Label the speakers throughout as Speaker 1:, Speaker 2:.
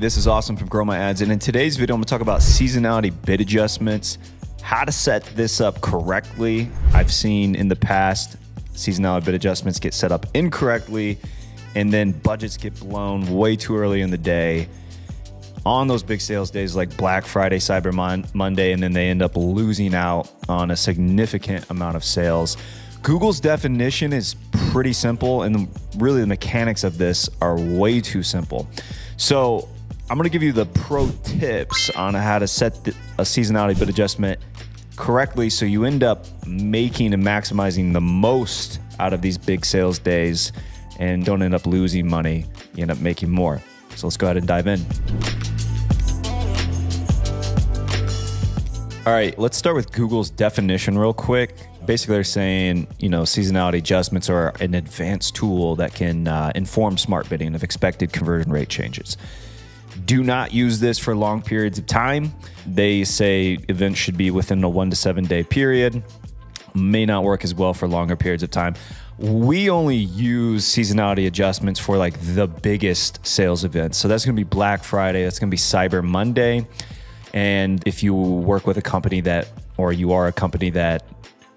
Speaker 1: This is Aaron from Grow My Ads. And in today's video, I'm gonna talk about seasonality bid adjustments, how to set this up correctly. I've seen in the past seasonality bid adjustments get set up incorrectly, and then budgets get blown way too early in the day on those big sales days like Black Friday, Cyber Mon Monday, and then they end up losing out on a significant amount of sales. Google's definition is pretty simple, and really the mechanics of this are way too simple. So I'm going to give you the pro tips on how to set the, a seasonality bid adjustment correctly so you end up making and maximizing the most out of these big sales days and don't end up losing money. You end up making more. So let's go ahead and dive in. All right, let's start with Google's definition real quick. Basically, they're saying, you know, seasonality adjustments are an advanced tool that can uh, inform smart bidding of expected conversion rate changes. Do not use this for long periods of time. They say events should be within a one to seven day period. May not work as well for longer periods of time. We only use seasonality adjustments for like the biggest sales events. So that's going to be Black Friday, that's going to be Cyber Monday. And if you work with a company that, or you are a company that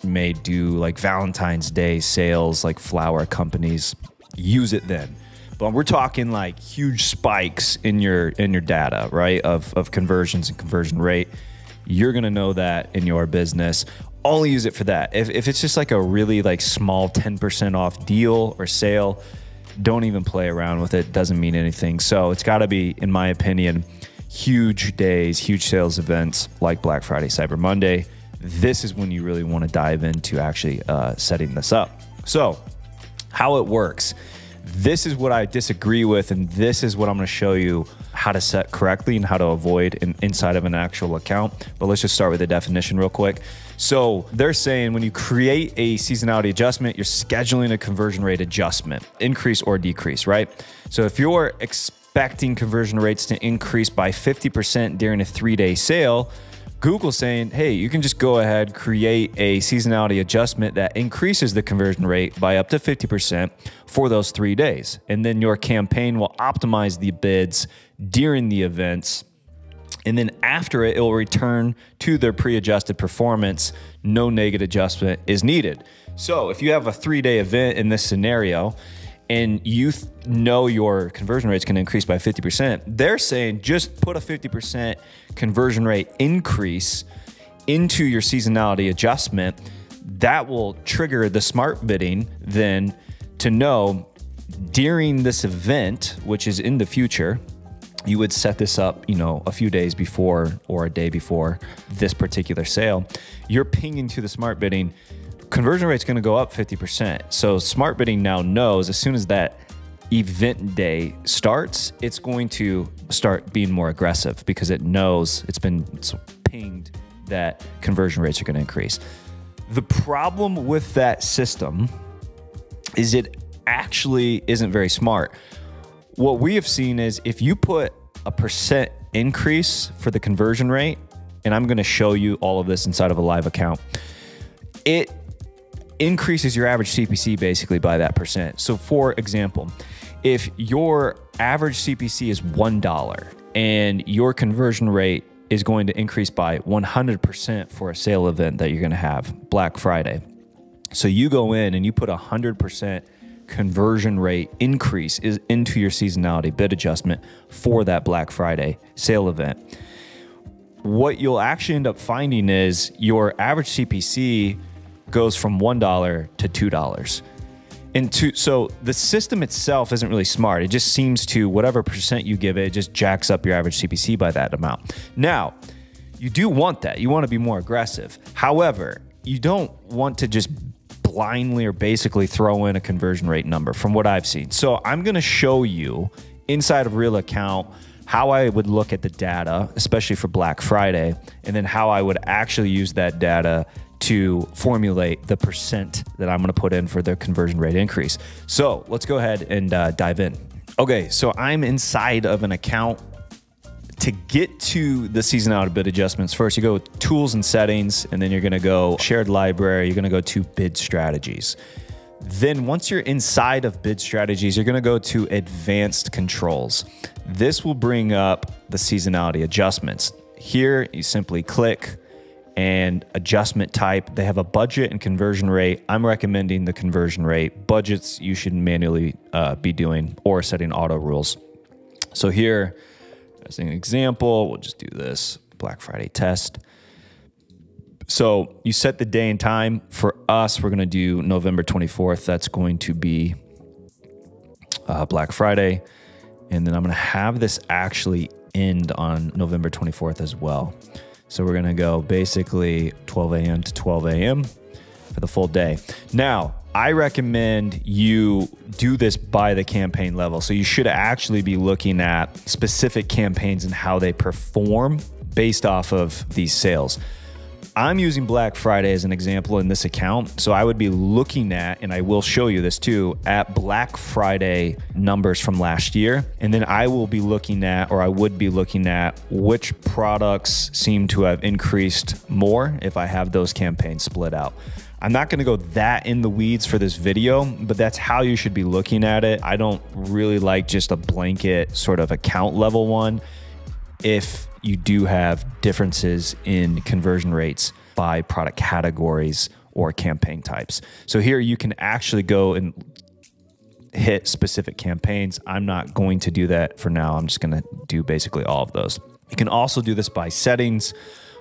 Speaker 1: may do like Valentine's Day sales, like flower companies, use it then but we're talking like huge spikes in your in your data, right? Of of conversions and conversion rate. You're gonna know that in your business. Only use it for that. If, if it's just like a really like small 10% off deal or sale, don't even play around with it. Doesn't mean anything. So it's got to be, in my opinion, huge days, huge sales events like Black Friday, Cyber Monday. This is when you really want to dive into actually uh, setting this up. So, how it works this is what I disagree with, and this is what I'm going to show you how to set correctly and how to avoid in, inside of an actual account. But let's just start with the definition real quick. So they're saying when you create a seasonality adjustment, you're scheduling a conversion rate adjustment, increase or decrease, right? So if you're expecting conversion rates to increase by 50% during a three day sale, Google saying, hey, you can just go ahead, create a seasonality adjustment that increases the conversion rate by up to 50% for those three days. And then your campaign will optimize the bids during the events. And then after it, it will return to their pre adjusted performance. No negative adjustment is needed. So if you have a three day event in this scenario, and you know your conversion rates can increase by 50%, they're saying just put a 50% conversion rate increase into your seasonality adjustment. That will trigger the smart bidding then to know during this event, which is in the future, you would set this up, you know, a few days before or a day before this particular sale. You're pinging to the smart bidding conversion rate's going to go up 50%. So smart bidding now knows as soon as that event day starts, it's going to start being more aggressive because it knows it's been pinged that conversion rates are going to increase. The problem with that system is it actually isn't very smart. What we have seen is if you put a percent increase for the conversion rate, and I'm going to show you all of this inside of a live account, it increases your average CPC basically by that percent. So, for example, if your average CPC is $1 and your conversion rate is going to increase by 100% for a sale event that you're going to have Black Friday. So you go in and you put a 100% conversion rate increase is into your seasonality bid adjustment for that Black Friday sale event. What you'll actually end up finding is your average CPC goes from $1 to $2. And so the system itself isn't really smart. It just seems to whatever percent you give it, it just jacks up your average CPC by that amount. Now, you do want that. You want to be more aggressive. However, you don't want to just blindly or basically throw in a conversion rate number from what I've seen. So I'm going to show you inside of Real Account how I would look at the data, especially for Black Friday, and then how I would actually use that data to formulate the percent that I'm going to put in for the conversion rate increase. So let's go ahead and uh, dive in. Okay, so I'm inside of an account. To get to the seasonality bid adjustments, first you go tools and settings, and then you're going to go shared library. You're going to go to bid strategies. Then once you're inside of bid strategies, you're going to go to advanced controls. This will bring up the seasonality adjustments. Here, you simply click and adjustment type. They have a budget and conversion rate. I'm recommending the conversion rate. Budgets you should manually uh, be doing or setting auto rules. So here, as an example, we'll just do this Black Friday test. So you set the day and time. For us, we're going to do November 24th. That's going to be uh, Black Friday. And then I'm going to have this actually end on November 24th as well. So we're going to go basically 12 a.m. to 12 a.m. for the full day. Now, I recommend you do this by the campaign level. So you should actually be looking at specific campaigns and how they perform based off of these sales. I'm using Black Friday as an example in this account. So I would be looking at, and I will show you this too, at Black Friday numbers from last year. And then I will be looking at, or I would be looking at, which products seem to have increased more if I have those campaigns split out. I'm not going to go that in the weeds for this video, but that's how you should be looking at it. I don't really like just a blanket sort of account level one. If you do have differences in conversion rates by product categories or campaign types. So here you can actually go and hit specific campaigns. I'm not going to do that for now. I'm just going to do basically all of those. You can also do this by settings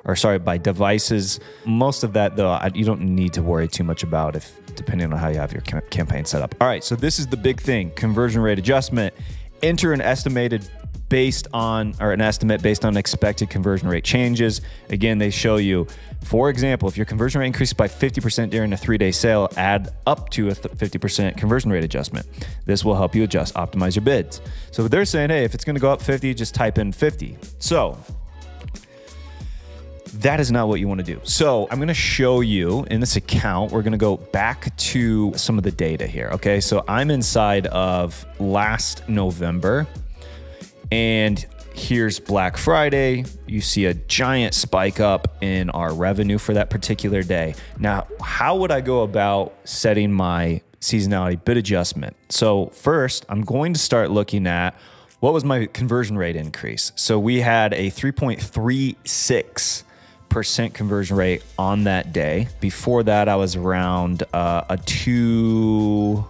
Speaker 1: or sorry, by devices. Most of that though, you don't need to worry too much about if depending on how you have your campaign set up. All right, so this is the big thing, conversion rate adjustment. Enter an estimated based on, or an estimate based on expected conversion rate changes. Again, they show you, for example, if your conversion rate increases by 50% during a three day sale, add up to a 50% conversion rate adjustment. This will help you adjust, optimize your bids. So they're saying, hey, if it's gonna go up 50, just type in 50. So that is not what you want to do. So I'm going to show you in this account, we're going to go back to some of the data here. Okay. So I'm inside of last November and here's Black Friday. You see a giant spike up in our revenue for that particular day. Now, how would I go about setting my seasonality bid adjustment? So, first, I'm going to start looking at what was my conversion rate increase. So, we had a 3.36% conversion rate on that day. Before that, I was around uh, a 2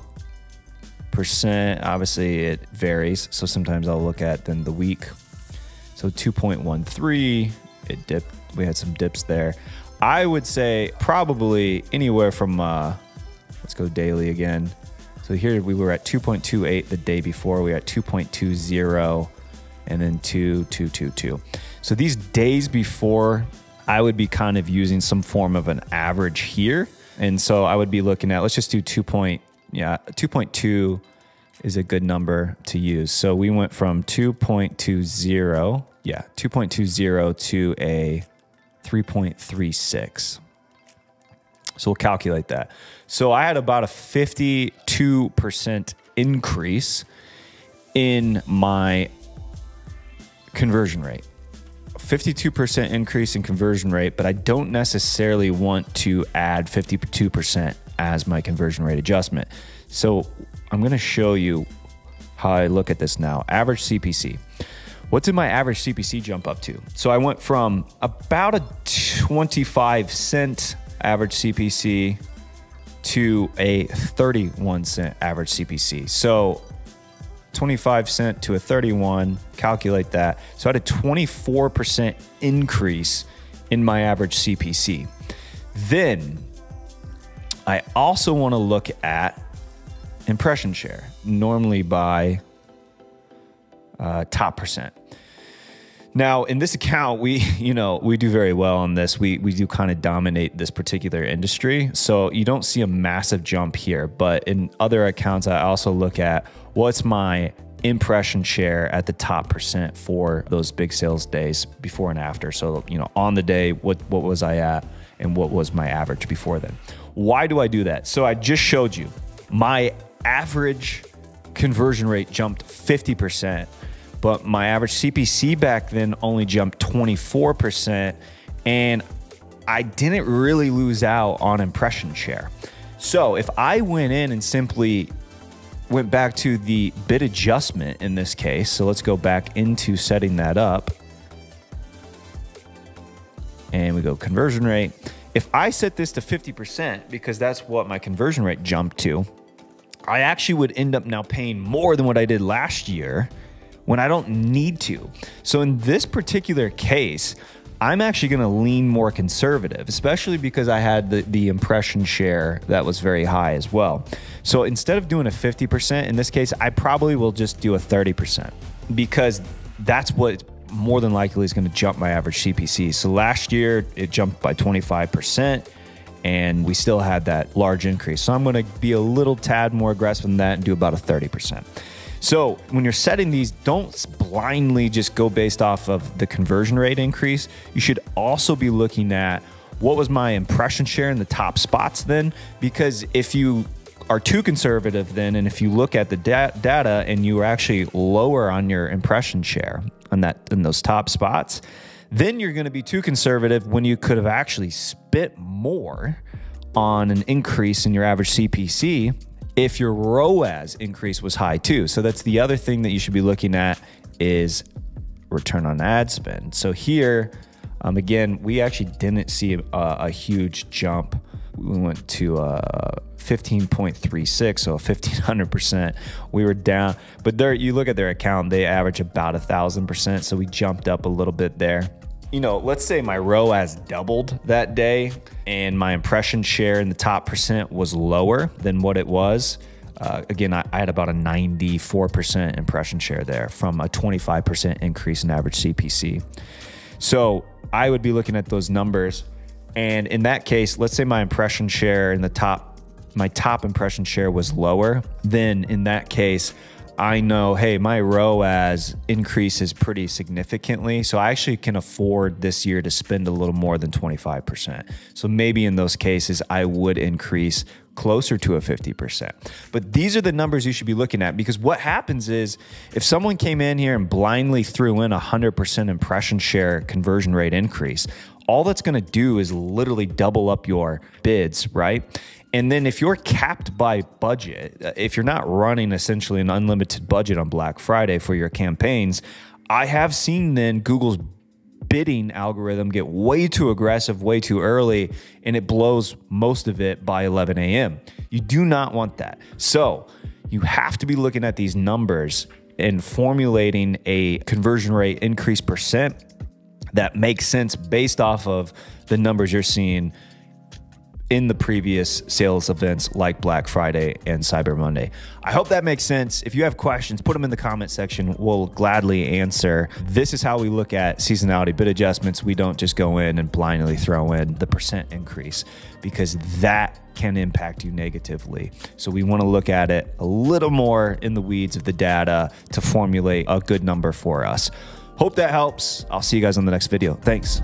Speaker 1: percent. Obviously, it varies. So sometimes I'll look at then the week. So 2.13, it dipped. We had some dips there. I would say probably anywhere from, uh, let's go daily again. So here we were at 2.28 the day before. We were at 2.20 and then 2222. So these days before, I would be kind of using some form of an average here. And so I would be looking at, let's just do 2. Yeah, 2.2 is a good number to use. So we went from 2.20, yeah, 2.20 to a 3.36. So we'll calculate that. So I had about a 52% increase in my conversion rate. 52% increase in conversion rate, but I don't necessarily want to add 52% as my conversion rate adjustment. So I'm going to show you how I look at this now. Average CPC. What did my average CPC jump up to? So I went from about a 25 cent average CPC to a 31 cent average CPC. So 25 cent to a 31, calculate that. So I had a 24% increase in my average CPC. Then I also want to look at impression share, normally by uh, top percent. Now, in this account, we, you know, we do very well on this. We, we do kind of dominate this particular industry. So you don't see a massive jump here. But in other accounts, I also look at what's my impression share at the top percent for those big sales days before and after. So, you know, on the day, what, what was I at and what was my average before then? Why do I do that? So I just showed you my average conversion rate jumped 50%, but my average CPC back then only jumped 24%. And I didn't really lose out on impression share. So if I went in and simply went back to the bid adjustment in this case, so let's go back into setting that up. And we go conversion rate. If I set this to 50%, because that's what my conversion rate jumped to, I actually would end up now paying more than what I did last year when I don't need to. So in this particular case, I'm actually going to lean more conservative, especially because I had the, the impression share that was very high as well. So instead of doing a 50%, in this case, I probably will just do a 30% because that's what more than likely is going to jump my average CPC. So last year it jumped by 25% and we still had that large increase. So I'm going to be a little tad more aggressive than that and do about a 30%. So when you're setting these, don't blindly just go based off of the conversion rate increase. You should also be looking at what was my impression share in the top spots then, because if you are too conservative then, and if you look at the da data and you are actually lower on your impression share on that in those top spots, then you're going to be too conservative when you could have actually spent more on an increase in your average CPC if your ROAS increase was high too. So that's the other thing that you should be looking at is return on ad spend. So here, um, again, we actually didn't see a, a huge jump. We went to uh, 15.36, so 1500%. We were down, but there, you look at their account, they average about a thousand percent. So we jumped up a little bit there you know, let's say my ROAS doubled that day and my impression share in the top percent was lower than what it was. Uh, again, I, I, had about a 94% impression share there from a 25% increase in average CPC. So I would be looking at those numbers. And in that case, let's say my impression share in the top, my top impression share was lower, then in that case, I know, hey, my ROAS increases pretty significantly. So I actually can afford this year to spend a little more than 25%. So maybe in those cases, I would increase closer to a 50%. But these are the numbers you should be looking at because what happens is if someone came in here and blindly threw in a 100% impression share conversion rate increase, all that's going to do is literally double up your bids, right? And then if you're capped by budget, uh, if you're not running essentially an unlimited budget on Black Friday for your campaigns, I have seen then Google's bidding algorithm get way too aggressive way too early and it blows most of it by 11 a.m. You do not want that. So you have to be looking at these numbers and formulating a conversion rate increase percent that makes sense based off of the numbers you're seeing in the previous sales events like Black Friday and Cyber Monday. I hope that makes sense. If you have questions, put them in the comment section. We'll gladly answer. This is how we look at seasonality bid adjustments. We don't just go in and blindly throw in the percent increase because that can impact you negatively. So we want to look at it a little more in the weeds of the data to formulate a good number for us. Hope that helps. I'll see you guys on the next video. Thanks.